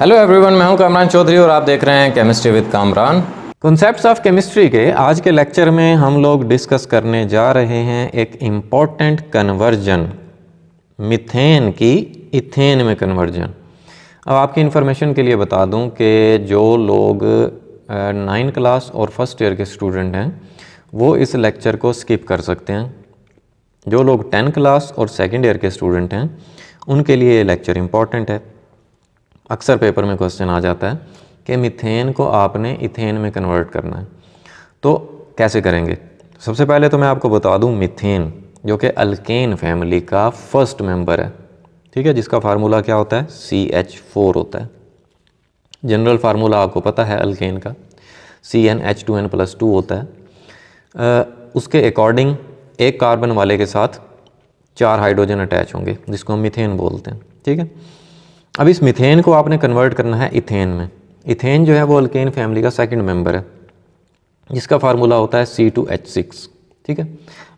Hello everyone मैं हूँ कामरान चौधरी और आप देख रहे हैं chemistry with Kamran. Concepts of chemistry के आज के लेक्चर में हम लोग डिस्कस करने जा रहे हैं एक इंपॉर्टेंट कन्वर्जन मिथेन की इथेन में कन्वर्जन अब आपकी इन्फॉर्मेशन के लिए बता दूँ कि जो लोग नाइन क्लास और फ़र्स्ट ईयर के स्टूडेंट हैं, वो इस लेक्चर को स्किप कर सकते हैं। जो लोग टेन क्लास और सेकेंड ईयर के स्टूडेंट हैं, उनके लिए ये लेक्चर इंपॉर्टेंट है। अक्सर पेपर में क्वेश्चन आ जाता है कि मिथेन को आपने इथेन में कन्वर्ट करना है। तो कैसे करेंगे? सबसे पहले तो मैं आपको बता दूँ मिथेन जो कि अल्केन फैमिली का फ़र्स्ट मेंबर है। ठीक है जिसका फार्मूला क्या होता है? सी एच फोर होता है। जनरल फार्मूला आपको पता है अल्केन का। C N H two N plus two होता है। आ, उसके अकॉर्डिंग एक कार्बन वाले के साथ चार हाइड्रोजन अटैच होंगे जिसको हम मिथेन बोलते हैं। ठीक है? अब इस मिथेन को आपने कन्वर्ट करना है इथेन में। इथेन जो है वो अल्केन फैमिली का सेकंड मेंबर है, जिसका फार्मूला होता है सी टू एच सिक्स ठीक है?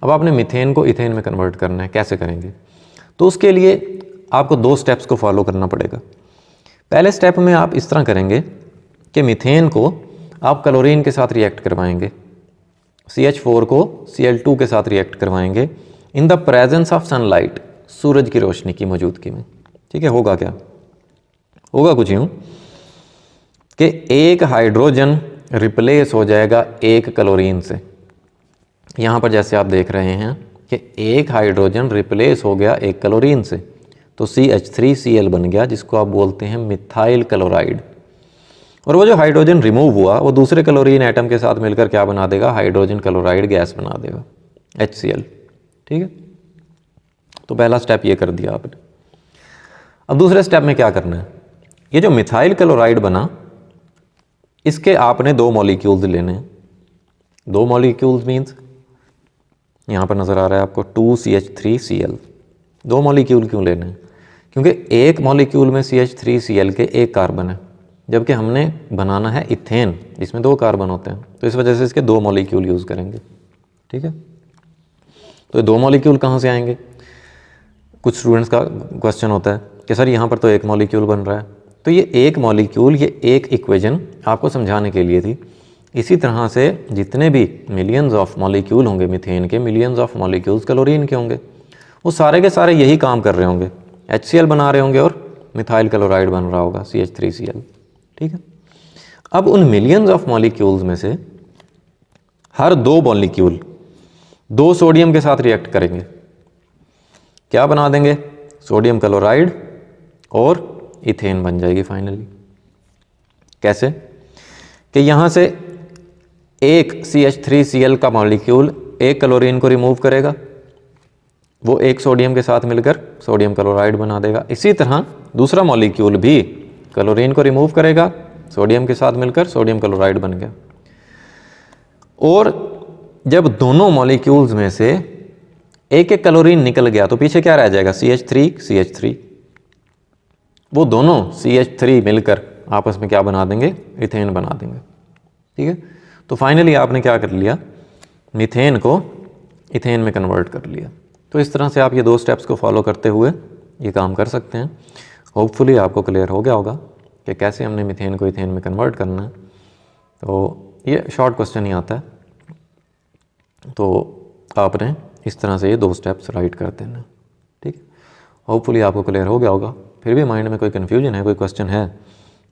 अब आपने मिथेन को इथेन में कन्वर्ट करना है, कैसे करेंगे? तो उसके लिए आपको दो स्टेप्स को फॉलो करना पड़ेगा। पहले स्टेप में आप इस तरह करेंगे कि मिथेन को आप क्लोरीन के साथ रिएक्ट करवाएँगे सी एच फोर को सी एल टू के साथ रिएक्ट करवाएँगे in the presence of sunlight सूरज की रोशनी की मौजूदगी में। ठीक है, होगा क्या? होगा कुछ यूँ कि एक हाइड्रोजन रिप्लेस हो जाएगा एक क्लोरीन से। यहाँ पर जैसे आप देख रहे हैं कि एक हाइड्रोजन रिप्लेस हो गया एक क्लोरीन से तो C H three C L बन गया, जिसको आप बोलते हैं मिथाइल क्लोराइड। और वो जो हाइड्रोजन रिमूव हुआ, वो दूसरे क्लोरीन एटम के साथ मिलकर क्या बना देगा? हाइड्रोजन क्लोराइड गैस बना देगा एच सी एल ठीक है? तो पहला स्टेप ये कर दिया आपने। अब दूसरे स्टेप में क्या करना है? ये जो मिथाइल क्लोराइड बना, इसके आपने दो मॉलिक्यूल्स लेने हैं। दो मॉलिक्यूल्स मीन्स यहाँ पर नज़र आ रहा है आपको two C H three C L दो मॉलिक्यूल क्यों लेने हैं? क्योंकि एक मॉलिक्यूल में C H three C L के एक कार्बन है, जबकि हमने बनाना है इथेन इसमें दो कार्बन होते हैं। तो इस वजह से इसके दो मॉलिक्यूल यूज़ करेंगे। ठीक है? तो ये दो मॉलिक्यूल कहाँ से आएँगे? कुछ स्टूडेंट्स का क्वेश्चन होता है कि सर यहाँ पर तो एक मॉलिक्यूल बन रहा है। तो ये एक मॉलिक्यूल ये एक इक्वेशन आपको समझाने के लिए थी। इसी तरह से जितने भी मिलियंस ऑफ़ मॉलिक्यूल होंगे मिथेन के मिलियंस ऑफ़ मॉलिक्यूल्स क्लोरीन के होंगे, वो सारे के सारे यही काम कर रहे होंगे। एचसीएल बना रहे होंगे और मिथाइल क्लोराइड बन रहा होगा C H three C L ठीक है? अब उन मिलियंस ऑफ़ मॉलिक्यूल्स में से हर दो मॉलिक्यूल दो सोडियम के साथ रिएक्ट करेंगे। क्या बना देंगे? सोडियम क्लोराइड और इथेन बन जाएगी फाइनली कैसे? कि यहाँ से एक C H three C L का मॉलिक्यूल एक क्लोरीन को रिमूव करेगा। वो एक सोडियम के साथ मिलकर सोडियम क्लोराइड बना देगा। इसी तरह दूसरा मॉलिक्यूल भी क्लोरीन को रिमूव करेगा सोडियम के साथ मिलकर सोडियम क्लोराइड बन गया। और जब दोनों मॉलिक्यूल्स में से एक एक क्लोरीन निकल गया तो पीछे क्या रह जाएगा? C H three C H three वो दोनों सी एच थ्री मिलकर आपस में क्या बना देंगे? इथेन बना देंगे। ठीक है? तो फाइनली आपने क्या कर लिया? मिथेन को इथेन में कन्वर्ट कर लिया। तो इस तरह से आप ये दो स्टेप्स को फॉलो करते हुए ये काम कर सकते हैं। होपफुली आपको क्लियर हो गया होगा कि कैसे हमने मिथेन को इथेन में कन्वर्ट करना है। तो ये शॉर्ट क्वेश्चन ही आता है। तो आपने इस तरह से ये दो स्टेप्स राइट कर देना ठीक होपफुली आपको क्लियर हो गया होगा। फिर भी माइंड में कोई कन्फ्यूज़न है, कोई क्वेश्चन है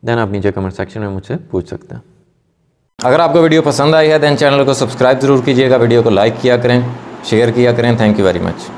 देन आप नीचे कमेंट सेक्शन में मुझसे पूछ सकते हैं। अगर आपको वीडियो पसंद आई है देन चैनल को सब्सक्राइब ज़रूर कीजिएगा वीडियो को लाइक किया करें शेयर किया करें थैंक यू वेरी मच